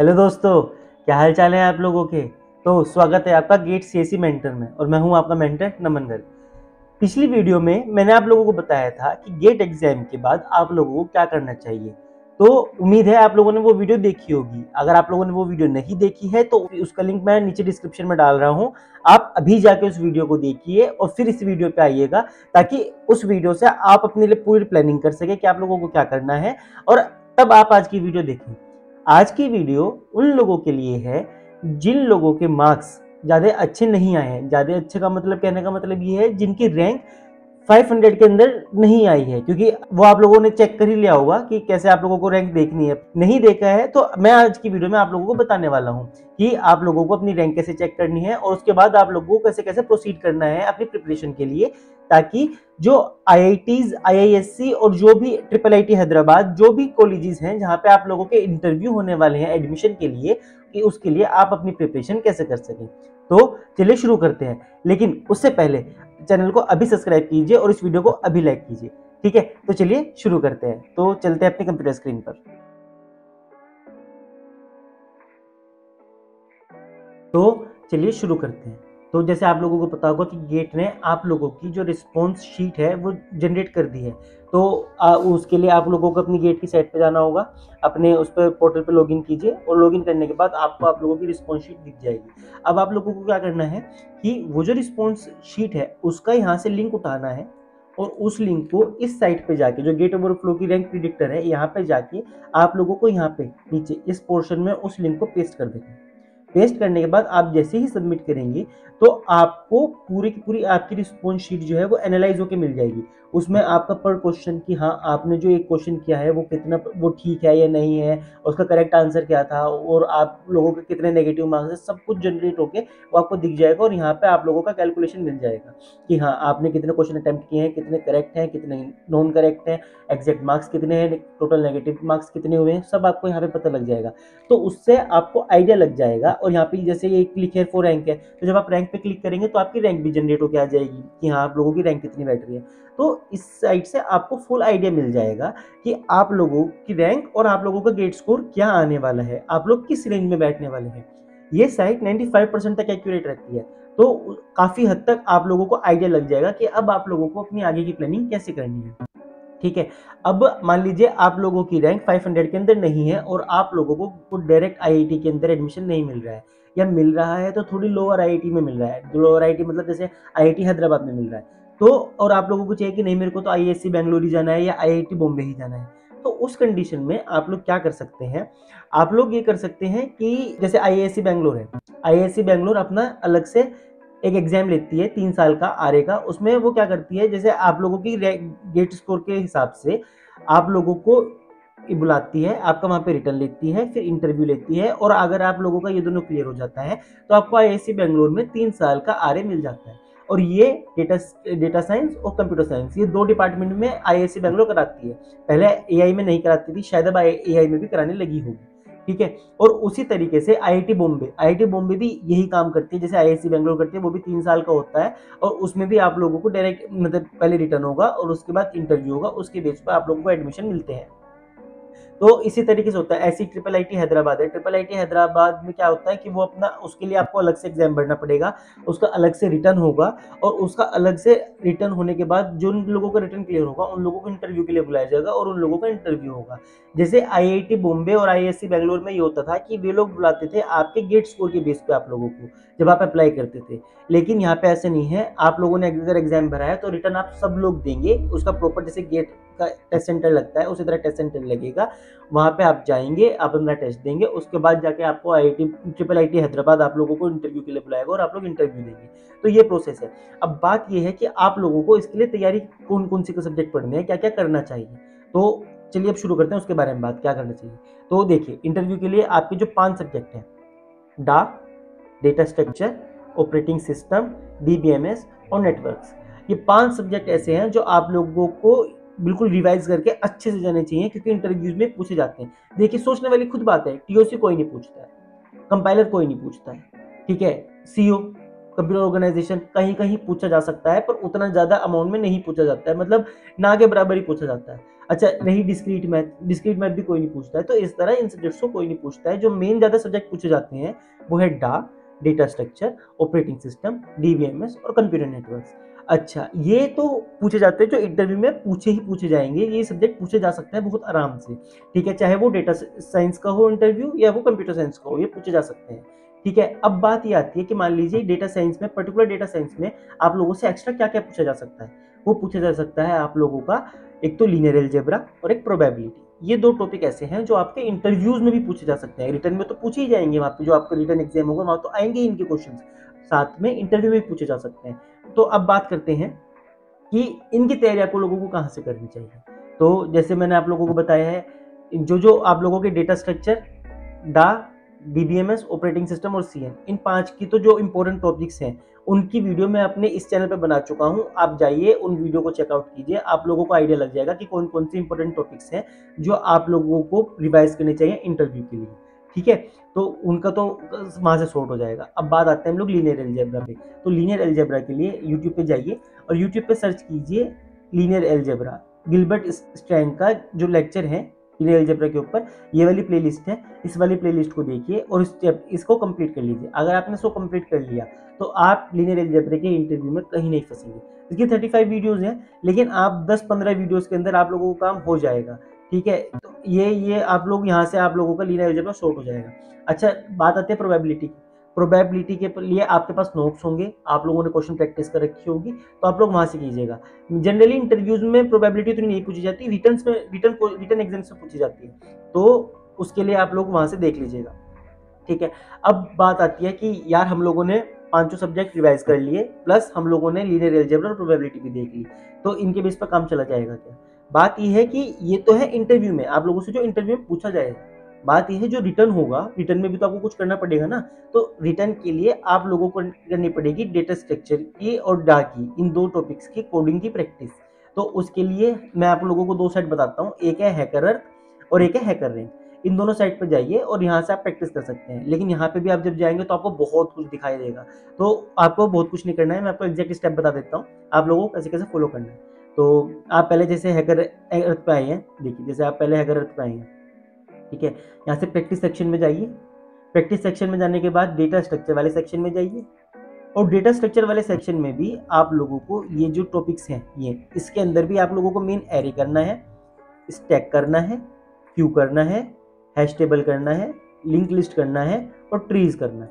Hello दोस्तों, क्या हाल चाल है आप लोगों के? तो स्वागत है आपका गेट सी मेंटर में, और मैं हूँ आपका मेंटर नमन गर्ग। पिछली वीडियो में मैंने आप लोगों को बताया था कि गेट एग्ज़ाम के बाद आप लोगों को क्या करना चाहिए। तो उम्मीद है आप लोगों ने वो वीडियो देखी होगी। अगर आप लोगों ने वो वीडियो नहीं देखी है तो उसका लिंक मैं नीचे डिस्क्रिप्शन में डाल रहा हूँ। आप अभी जाके उस वीडियो को देखिए और फिर इस वीडियो पे आइएगा, ताकि उस वीडियो से आप अपने लिए पूरी प्लानिंग कर सके कि आप लोगों को क्या करना है, और तब आप आज की वीडियो देखें। आज की वीडियो उन लोगों के लिए है, जिन लोगों के मार्क्स ज़्यादा अच्छे नहीं आए हैं। ज़्यादा अच्छे का मतलब कहने का मतलब ये है, जिनकी रैंक 500 के अंदर नहीं आई है, क्योंकि वो आप लोगों ने चेक कर ही लिया होगा कि कैसे आप लोगों को रैंक देखनी है। नहीं देखा है तो मैं आज की वीडियो में आप लोगों को बताने वाला हूँ कि आप लोगों को अपनी रैंक कैसे चेक करनी है और उसके बाद आप लोगों को कैसे कैसे प्रोसीड करना है अपनी प्रिपरेशन के लिए, ताकि जो आई आई और जो भी ट्रिपल आईटी हैदराबाद, जो भी कॉलेजेस हैं जहाँ पे आप लोगों के इंटरव्यू होने वाले हैं एडमिशन के लिए, कि उसके लिए आप अपनी प्रिपरेशन कैसे कर सकें। तो चलिए शुरू करते हैं। लेकिन उससे पहले चैनल को अभी सब्सक्राइब कीजिए और इस वीडियो को अभी लाइक कीजिए, ठीक है? तो चलिए शुरू करते हैं। तो चलते हैं अपने कंप्यूटर स्क्रीन पर। तो चलिए शुरू करते हैं। तो जैसे आप लोगों को पता होगा कि गेट ने आप लोगों की जो रिस्पॉन्स शीट है, वो जनरेट कर दी है। तो आ, उसके लिए आप लोगों को अपनी गेट की साइट पे जाना होगा। अपने उस पर पोर्टल पे लॉगिन कीजिए और लॉगिन करने के बाद आपको आप लोगों की रिस्पॉन्स शीट दिख जाएगी। अब आप लोगों को क्या करना है कि वो जो रिस्पॉन्स शीट है उसका यहाँ से लिंक उठाना है और उस लिंक को इस साइट पे जाके जो गेट ओवर फ्लो की रैंक प्रिडिक्टर है यहाँ पे जाके आप लोगों को यहाँ पे नीचे इस पोर्शन में उस लिंक को पेस्ट कर देना पेस्ट करने के बाद आप जैसे ही सबमिट करेंगे तो आपको पूरी की पूरी आपकी रिस्पॉन्स शीट जो है वो एनालाइज होकर मिल जाएगी। उसमें आपका पर क्वेश्चन कि हाँ आपने जो एक क्वेश्चन किया है, वो कितना वो ठीक है या नहीं है, उसका करेक्ट आंसर क्या था, और आप लोगों के कितने नेगेटिव मार्क्स है, सब कुछ जनरेट होकर वो आपको दिख जाएगा और यहाँ पे आप लोगों का कैलकुलेशन मिल जाएगा कि हाँ आपने कितने क्वेश्चन अटैम्प्ट किए हैं, कितने करेक्ट हैं, कितने नॉन करेक्ट हैं एग्जैक्ट मार्क्स कितने हैं टोटल नेगेटिव मार्क्स कितने हुए हैं, सब आपको यहाँ पर पता लग जाएगा। तो उससे आपको आइडिया लग जाएगा और यहाँ पे जैसे ये क्लिक है फॉर रैंक है तो जब आप रैंक पे क्लिक करेंगे तो आपकी रैंक भी जनरेट होकर आ जाएगी कि हाँ आप लोगों की रैंक कितनी बैठ रही है। तो इस साइड से आपको फुल आइडिया मिल जाएगा कि आप लोगों की रैंक और आप लोगों का गेट स्कोर क्या आने वाला है, आप लोग किस रेंज में बैठने वाले हैं। ये साइट 95 परसेंट तक एक्यूरेट रहती है। तो काफ़ी हद तक आप लोगों को आइडिया लग जाएगा कि अब आप लोगों को अपनी आगे की प्लानिंग कैसे करनी है। ठीक है? अब मान लीजिए आप लोगों की रैंक 500 के अंदर नहीं है और आप लोगों को डायरेक्ट आईआईटी के अंदर एडमिशन नहीं मिल रहा है। या मिल रहा है तो थोड़ी लोअर आईआईटी में मिल रहा है। लोअर आईआईटी मतलब जैसे आईआईटी हैदराबाद में मिल रहा है। तो और आप लोगों को चाहिए कि नहीं, मेरे को तो आई एस बेंगलोर ही जाना है या आई बॉम्बे ही जाना है। तो उस कंडीशन में आप लोग क्या कर सकते हैं? आप लोग ये कर सकते हैं कि जैसे आई आई सी बेंगलोर है। आई आई सी बेंगलोर अपना अलग से एक एग्ज़ाम लेती है, तीन साल का आरए का, उसमें वो क्या करती है, जैसे आप लोगों की गेट स्कोर के हिसाब से आप लोगों को बुलाती है, आपका वहाँ पे रिटर्न लेती है, फिर इंटरव्यू लेती है और अगर आप लोगों का ये दोनों क्लियर हो जाता है तो आपको आई बेंगलोर में तीन साल का आरए मिल जाता है। और ये डेटा डेटा साइंस और कंप्यूटर साइंस ये दो डिपार्टमेंट में आई बेंगलोर कराती है। पहले एआई में नहीं कराती थी, शायद अब ए में भी कराने लगी होगी। ठीक है? और उसी तरीके से आईआईटी बॉम्बे आईआईटी बॉम्बे भी यही काम करती है, जैसे आईआईसी बेंगलोर करती है, वो भी तीन साल का होता है, और उसमें भी आप लोगों को डायरेक्ट मतलब पहले रिटर्न होगा, और उसके बाद इंटरव्यू होगा, उसके बेस पर आप लोगों को एडमिशन मिलते हैं। तो इसी तरीके से होता है। ऐसी ट्रिपल आईटी हैदराबाद है। ट्रिपल आईटी हैदराबाद में क्या होता है कि वो अपना, उसके लिए आपको अलग से एग्ज़ाम भरना पड़ेगा, उसका अलग से रिटर्न होगा और उसका अलग से रिटर्न होने के बाद जो लोगों का रिटर्न क्लियर होगा, उन लोगों को इंटरव्यू के लिए बुलाया जाएगा और उन लोगों का इंटरव्यू होगा। जैसे आईआईटी बॉम्बे और आई बेंगलोर में ये होता था कि वे लोग बुलाते थे आपके गेट स्कोर के बेस पर आप लोगों को, जब आप अप्लाई करते थे। लेकिन यहाँ पे ऐसे नहीं है। आप लोगों ने अगर एग्ज़ाम भरा है तो रिटर्न आप सब लोग देंगे। उसका प्रॉपर जैसे गेट का टेस्ट सेंटर लगता है, उसी तरह टेस्ट सेंटर लगेगा। वहाँ पे आप जाएँगे, आप अपना टेस्ट देंगे, उसके बाद जाके आपको I triple I T Hyderabad आप लोगों को इंटरव्यू के लिए बुलाएगा और आप लोग इंटरव्यू देंगे। तो ये प्रोसेस है। अब बात ये है कि आप लोगों को इसके लिए तैयारी कौन कौन सी सब्जेक्ट पढ़ने हैं क्या क्या करना चाहिए? तो चलिए अब शुरू करते हैं, उसके बारे में बात, क्या करना चाहिए? तो देखिए इंटरव्यू के लिए आपके जो पाँच सब्जेक्ट हैं, डा data structure operating system DBMS और नेटवर्क्स ये पाँच सब्जेक्ट ऐसे हैं जो आप लोगों को बिल्कुल रिवाइज करके अच्छे से जाने चाहिए, क्योंकि इंटरव्यूज़ में पूछे जाते हैं। देखिए, सोचने वाली खुद बात है टीओसी कोई नहीं पूछता है कंपाइलर कोई नहीं पूछता है, ठीक है? सीओ कंप्यूटर ऑर्गेनाइजेशन कहीं कहीं पूछा जा सकता है, पर उतना ज़्यादा अमाउंट में नहीं पूछा जाता है। मतलब ना के बराबर ही पूछा जाता है। अच्छा रही डिस्क्रीट मैथ डिस्क्रीट मैथ भी कोई नहीं पूछता है तो इस तरह इन सब्जेक्ट्स को कोई नहीं पूछता है। जो मेन ज़्यादा सब्जेक्ट पूछे जाते हैं, वो है डा data structure operating system DBMS और कंप्यूटर नेटवर्क्स अच्छा ये तो पूछे जाते हैं, जो इंटरव्यू में पूछे ही पूछे जाएँगे, ये सब्जेक्ट पूछे जा सकते हैं बहुत आराम से, ठीक है? चाहे वो डेटा साइंस का हो इंटरव्यू या वो कंप्यूटर साइंस का हो, ये पूछे जा सकते हैं, ठीक है? अब बात ये आती है कि मान लीजिए डेटा साइंस में पर्टिकुलर डेटा साइंस में आप लोगों से एक्स्ट्रा क्या क्या पूछा जा सकता है? वो पूछा जा सकता है आप लोगों का, एक तो लीनियर एल्जेब्रा और एक प्रोबेबिलिटी ये दो टॉपिक ऐसे हैं जो आपके इंटरव्यूज़ में भी पूछे जा सकते हैं रिटर्न में तो पूछे ही जाएँगे, वहाँ पे जो आपका रिटर्न एग्ज़ाम होगा, वहाँ तो आएँगे इनके क्वेश्चन साथ में इंटरव्यू में पूछे जा सकते हैं। तो अब बात करते हैं कि इनकी तैयारी आपको लोगों को कहाँ से करनी चाहिए। तो जैसे मैंने आप लोगों को बताया है जो जो आप लोगों के डेटा स्ट्रक्चर डा डीबीएमएस ऑपरेटिंग सिस्टम और सी इन पाँच की तो जो इंपॉर्टेंट टॉपिक्स हैं, उनकी वीडियो मैं अपने इस चैनल पर बना चुका हूँ। आप जाइए, उन वीडियो को चेकआउट कीजिए। आप लोगों को आइडिया लग जाएगा कि कौन कौन से इंपॉर्टेंट टॉपिक्स हैं, जो आप लोगों को रिवाइज करने चाहिए इंटरव्यू के लिए। ठीक है? तो उनका तो वहाँ से शॉर्ट हो जाएगा। अब बात आते हैं हम लोग लीनियर एल्जेब्रा पे। तो लीनियर एल्जेब्रा के लिए यूट्यूब पे जाइए और यूट्यूब पे सर्च कीजिए लीनियर एल्जेब्रा गिलबर्ट स्ट्रैंग का जो लेक्चर है लीनियर एल्जेब्रा के ऊपर, ये वाली प्लेलिस्ट है। इस वाली प्लेलिस्ट को देखिए और इस इसको कंप्लीट कर लीजिए। अगर आपने इसको कंप्लीट कर लिया तो आप लीनियर एल्जेब्रा के इंटरव्यू में कहीं नहीं फंसेंगे। इसकी थर्टी फाइव वीडियोज़ हैं, लेकिन आप दस पंद्रह वीडियोज़ के अंदर आप लोगों का काम हो जाएगा। ठीक है? तो ये ये आप लोग यहाँ से आप लोगों का लीनियर एल्जेब्रा शॉर्ट हो जाएगा। अच्छा बात आती है प्रोबेबिलिटी की। प्रोबेबिलिटी के लिए आपके पास नोट्स होंगे, आप लोगों ने क्वेश्चन प्रैक्टिस कर रखी होगी तो आप लोग वहाँ से कीजिएगा। जनरली इंटरव्यूज़ में प्रोबेबिलिटी तो नहीं पूछी जाती रिटर्न में रिटर्न रिटर्न एग्ज़ाम से पूछी जाती है। तो उसके लिए आप लोग वहाँ से देख लीजिएगा। ठीक है? अब बात आती है कि यार हम लोगों ने पाँचों सब्जेक्ट रिवाइज कर लिए प्लस हम लोगों ने लीनियर एल्जेब्रा और प्रोबेबिलिटी भी देख ली। तो इनके बेस पर काम चला जाएगा क्या? बात यह है कि ये तो है इंटरव्यू में, आप लोगों से जो इंटरव्यू में पूछा जाएगा बात यह है जो रिटर्न होगा रिटर्न में भी तो आपको कुछ करना पड़ेगा ना तो रिटर्न के लिए आप लोगों को करनी पड़ेगी डेटा स्ट्रक्चर की और डा की, इन दो टॉपिक्स की कोडिंग की प्रैक्टिस तो उसके लिए मैं आप लोगों को दो साइट बताता हूँ, एक है हैकर अर्थ और एक है हैकर रैंक इन दोनों साइट पर जाइए और यहाँ से आप प्रैक्टिस कर सकते हैं। लेकिन यहाँ पे भी आप जब जाएँगे तो आपको बहुत कुछ दिखाई देगा। तो आपको बहुत कुछ नहीं करना है, मैं आपको एग्जैक्ट स्टेप बता देता हूँ। आप लोगों को कैसे कैसे फॉलो करना है। तो आप पहले जैसे हैकर अर्थ पे आए हैं, देखिए, जैसे आप पहले हैकर अर्थ पे आए हैं, ठीक है? यहाँ से प्रैक्टिस सेक्शन में जाइए। प्रैक्टिस सेक्शन में जाने के बाद डेटा स्ट्रक्चर वाले सेक्शन में जाइए और डेटा स्ट्रक्चर वाले सेक्शन में भी आप लोगों को ये जो टॉपिक्स हैं, ये, इसके अंदर भी आप लोगों को मेन एरे करना है स्टैक करना है क्यू करना है हैश टेबल करना है लिंक लिस्ट करना है और ट्रीज करना है,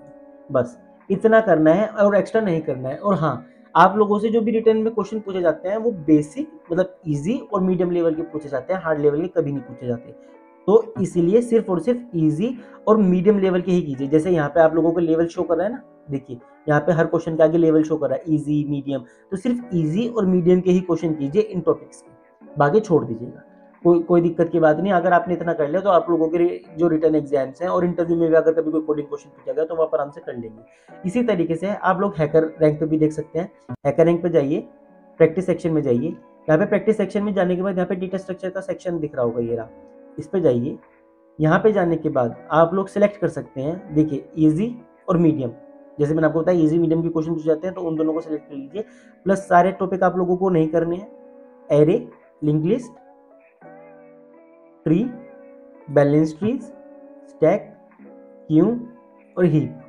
बस। इतना करना है और एक्स्ट्रा नहीं करना है और हाँ आप लोगों से जो भी रिटर्न में क्वेश्चन पूछे जाते हैं, वो बेसिक मतलब इजी और मीडियम लेवल के पूछे जाते हैं हार्ड लेवल के कभी नहीं पूछे जाते। तो इसीलिए सिर्फ़ और सिर्फ़ इजी और मीडियम लेवल के ही कीजिए। जैसे यहाँ पे आप लोगों को लेवल शो कर रहा है ना, देखिए, यहाँ पे हर क्वेश्चन के आगे लेवल शो कर रहा है इजी मीडियम तो सिर्फ़ इजी और मीडियम के ही क्वेश्चन कीजिए इन टॉपिक्स के। बाकी छोड़ दीजिएगा। कोई कोई दिक्कत की बात नहीं, अगर आपने इतना कर लिया तो आप लोगों के जो रिटर्न एग्ज़ाम्स हैं और इंटरव्यू में भी अगर कभी कोई कोडिंग क्वेश्चन पूछा गया तो वो आप आराम से कर लेंगे। इसी तरीके से आप लोग हैकर रैंक पे भी देख सकते हैं। हैकर रैंक पे जाइए प्रैक्टिस सेक्शन में जाइए। यहाँ पे प्रैक्टिस सेक्शन में जाने के बाद यहाँ पे डेटा स्ट्रक्चर का सेक्शन दिख रहा होगा ये रहा। इस पर जाइए। यहाँ पे जाने के बाद आप लोग सेलेक्ट कर सकते हैं, देखिए इजी और मीडियम जैसे मैंने आपको बताया इजी मीडियम के क्वेश्चन पूछ जाते हैं तो उन दोनों को सिलेक्ट कर लीजिए। प्लस सारे टॉपिक आप लोगों को नहीं करने हैं। Array link list tree, balance trees, stack, queue और हीप।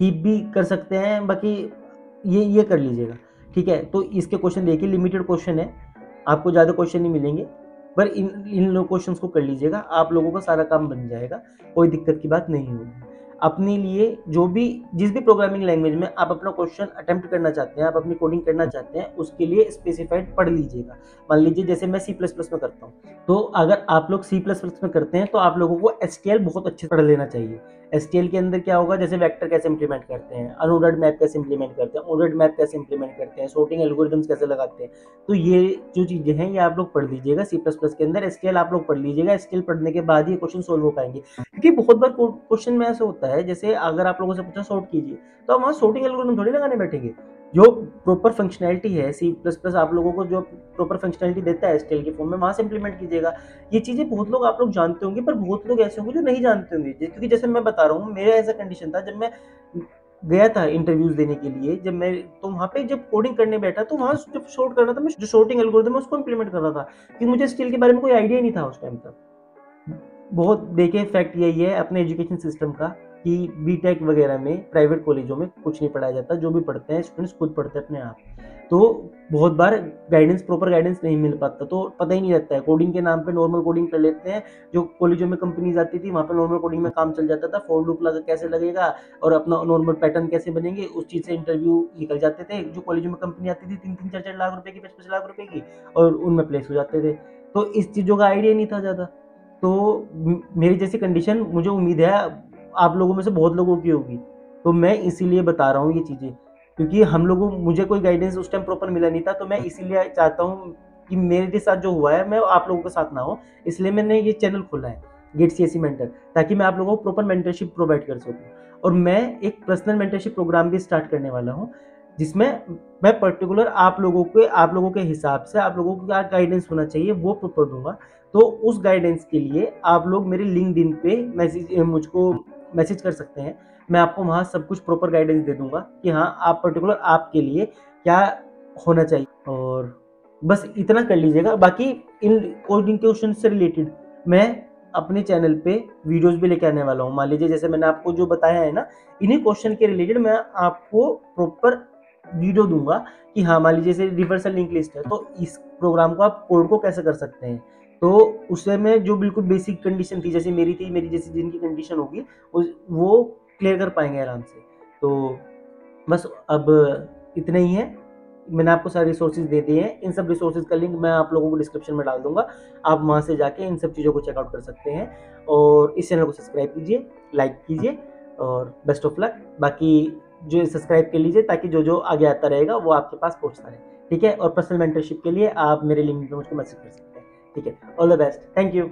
हीप भी कर सकते हैं, बाकी ये ये कर लीजिएगा, ठीक है? तो इसके क्वेश्चन देखिए लिमिटेड क्वेश्चन है, आपको ज़्यादा क्वेश्चन नहीं मिलेंगे, पर इन इन क्वेश्चन को कर लीजिएगा, आप लोगों का सारा काम बन जाएगा, कोई दिक्कत की बात नहीं होगी। अपने लिए जो भी, जिस भी प्रोग्रामिंग लैंग्वेज में आप अपना क्वेश्चन अटेम्प्ट करना चाहते हैं, आप अपनी कोडिंग करना चाहते हैं, उसके लिए स्पेसिफाइड पढ़ लीजिएगा। मान लीजिए जैसे मैं सी प्लस प्लस में करता हूँ तो अगर आप लोग सी प्लस प्लस में करते हैं तो आप लोगों को एस बहुत अच्छे से पढ़ लेना चाहिए। एसटीएल के अंदर क्या होगा? जैसे वेक्टर कैसे इंप्लीमेंट करते हैं अनोडेड मैप कैसे इंप्लीमेंट करते हैं ओडेड मैप कैसे इंप्लीमेंट करते हैं सोर्टिंग एल्गोरिदम्स कैसे लगाते हैं। तो ये जो चीज़ें हैं, ये आप लोग पढ़ लीजिएगा सी प्लस प्लस के अंदर। एसटीएल आप लोग पढ़ लीजिएगा। एस पढ़ने के बाद ही क्वेश्चन सोल्व हो पाएँगे। क्योंकि बहुत बार क्वेश्चन में ऐसा होता है, जैसे अगर आप लोगों से पूछा सॉर्ट कीजिए तो आप वहाँ सॉर्टिंग एल्गोरिदम थोड़ी लगाने बैठेंगे। जो प्रॉपर फंक्शनैलिटी है सी प्लस प्लस आप लोगों को जो प्रॉपर फंक्शनैलिटी देता है स्टेल के फॉर्म में, वहाँ से इंप्लीमेंट कीजिएगा। ये चीज़ें बहुत लोग आप लोग जानते होंगे, पर बहुत लोग ऐसे होंगे जो नहीं जानते होंगे। क्योंकि जैसे मैं बता रहा हूँ, मेरा ऐसा कंडीशन था जब मैं गया था इंटरव्यूज़ देने के लिए, जब मैं तो वहाँ पे जब कोडिंग करने बैठा तो वहाँ जब शॉर्ट करना था, मैं जो शॉर्टिंग एल्गोरिथम उसको इम्प्लीमेंट कर रहा था। कि मुझे स्टिल के बारे में कोई आइडिया नहीं था उस टाइम तक। बहुत देखे फैक्ट यही है, अपने एजुकेशन सिस्टम का। कि बीटेक वगैरह में प्राइवेट कॉलेजों में कुछ नहीं पढ़ाया जाता, जो भी पढ़ते हैं स्टूडेंट्स खुद पढ़ते हैं अपने आप। तो बहुत बार गाइडेंस प्रॉपर गाइडेंस नहीं मिल पाता तो पता ही नहीं रहता है। कोडिंग के नाम पे नॉर्मल कोडिंग कर लेते हैं, जो कॉलेजों में कंपनीज़ आती थी, वहाँ पे नॉर्मल कोडिंग में काम चल जाता था। फोर लूप लगा, कैसे लगेगा और अपना नॉर्मल पैटर्न कैसे बनेंगे, उस चीज़ से इंटरव्यू निकल जाते थे। जो कॉलेजों में कंपनी आती थी तीन तीन चार चार लाख रुपए की पचास लाख रुपए की, और उनमें प्लेस हो जाते थे। तो इस चीज़ों का आइडिया नहीं था ज़्यादा। तो मेरी जैसी कंडीशन मुझे उम्मीद है आप लोगों में से बहुत लोगों की होगी। तो मैं इसीलिए बता रहा हूँ ये चीज़ें, क्योंकि हम लोगों, मुझे कोई गाइडेंस उस टाइम प्रॉपर मिला नहीं था तो मैं इसीलिए चाहता हूँ कि मेरे साथ जो हुआ है, मैं आप लोगों के साथ ना हो, इसलिए मैंने ये चैनल खोला है get C S C mentor ताकि मैं आप लोगों को प्रॉपर मेंटरशिप प्रोवाइड कर सकूँ। और मैं एक पर्सनल मेंटरशिप प्रोग्राम भी स्टार्ट करने वाला हूँ, जिसमें मैं पर्टिकुलर आप लोगों के, आप लोगों के हिसाब से, आप लोगों को क्या गाइडेंस होना चाहिए, वो प्रॉपर दूँगा। तो उस गाइडेंस के लिए आप लोग मेरे लिंक इन पे मैसेज मुझको मैसेज कर सकते हैं। मैं आपको वहाँ सब कुछ प्रॉपर गाइडेंस दे दूँगा कि हाँ आप पर्टिकुलर आपके लिए क्या होना चाहिए। और बस इतना कर लीजिएगा। बाकी इन कोडिंग क्वेश्चन से रिलेटेड मैं अपने चैनल पे वीडियोस भी लेके आने वाला हूँ। मान लीजिए जैसे मैंने आपको जो बताया है ना, इन्हीं क्वेश्चन के रिलेटेड मैं आपको प्रॉपर वीडियो दूँगा कि हाँ मान लीजिए जैसे रिवर्सल लिंक लिस्ट है तो इस प्रोग्राम को आप कोड को कैसे कर सकते हैं? तो उससे में जो बिल्कुल बेसिक कंडीशन थी, जैसे मेरी थी, मेरी जैसी जिनकी कंडीशन होगी वो क्लियर कर पाएँगे आराम से। तो बस अब इतना ही है। मैंने आपको सारे रिसोर्सेज दे दिए हैं। इन सब रिसोर्सेज का लिंक मैं आप लोगों को डिस्क्रिप्शन में डाल दूँगा। आप वहाँ से जाके इन सब चीज़ों को चेकआउट कर सकते हैं। और इस चैनल को सब्सक्राइब कीजिए लाइक कीजिए और बेस्ट ऑफ़ लक बाकी जो सब्सक्राइब कर लीजिए, ताकि जो जो आगे आता रहेगा, वो आपके पास पहुँचता रहे। ठीक है? और पर्सनल मेंटरशिप के लिए आप मेरे लिंक पर मुझको मैसेज कर सकते हैं। ठीक है all the best thank you